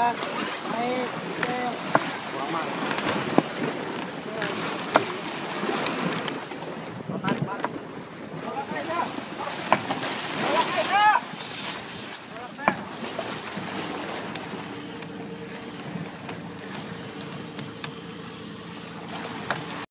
哎，哎，对。